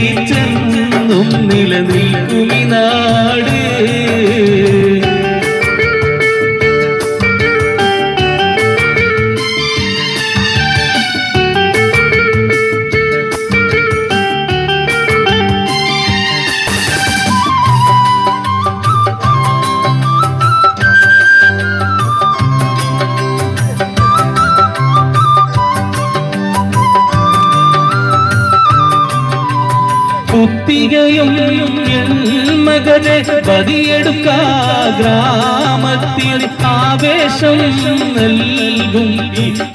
പിടിച്ചെന്നും നിലനിൽക്കുമി കുത്തികയും മകനെ പതിയെടുക്കാ ഗ്രാമത്തിൽ ആവേശം നൽകും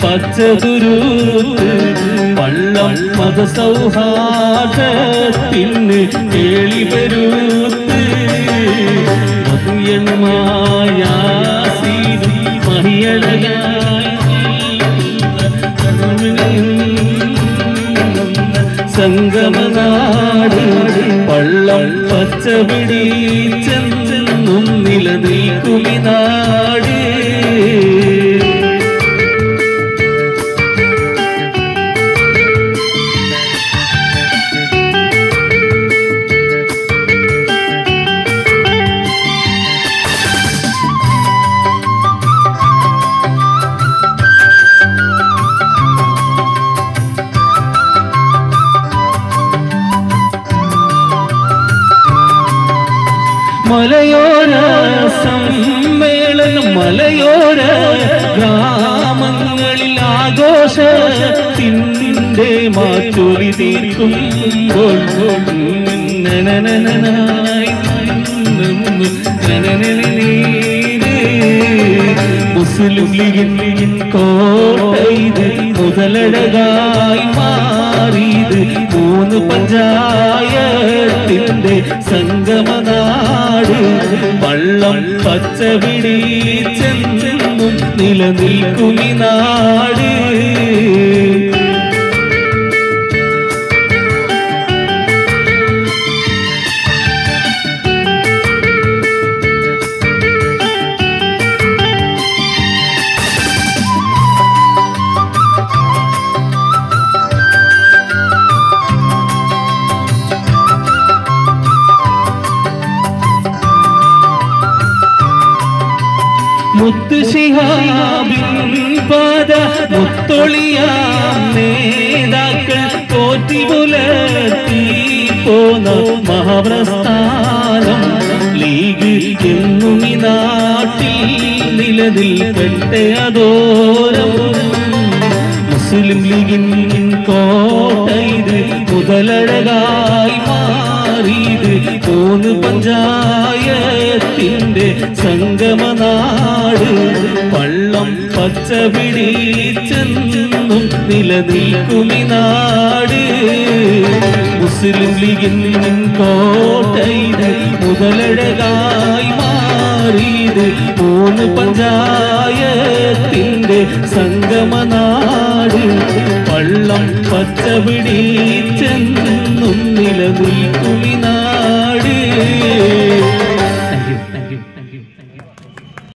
പച്ചതുരുത്ത് പള്ളം മതസൗഹാർദ്ദത്തിന് കേളി വരുത്ത്. സംഗമനാട് പള്ളം പച്ചപിടി ചെന്നും നിലനിൽക്കുമി മലയോര സമ്മേളനം മലയോര ഗ്രാമങ്ങളിൽ ആഘോഷ മാറ്റൊലി തീർക്കുമ്പോൾ തീർക്കും മുതലഴകായി മാറിയത് മൂന്ന് പഞ്ചായത്തിന്റെ സംഗമനാട് വള്ളം പച്ച പിടിച്ചെന്നും നിലനിൽക്കുമി മുത്തുശിഹാബിൻ പാത മുത്തൊളിയാം നേതാക്കൾ പോറ്റി പുലർത്തി പോന്ന മഹാപ്രസ്ഥാനം ലീഗ് എന്നും ഈ നാട്ടിൽ നിലനിൽക്കട്ടെ അതോരം. മുസ്ലിം ലീഗിൻ കോട്ടയിത് മുതലഴകായി മാറിയത് മൂന്ന് പഞ്ചായത്തിന്റെ സംഗമനാട്. പള്ളം പച്ച പിടിച്ചെന്നും നിലനിൽക്കുമി നാട് മുസ്ലിം ലീഗിൻ കോട്ടയിത് മുതലഴകായി മാറിയത് മൂന്ന് പഞ്ചായത്തിന്റെ സംഗമനാട്. പള്ളം പച്ച പിടിച്ചെന്നും നിലനിൽക്കുമി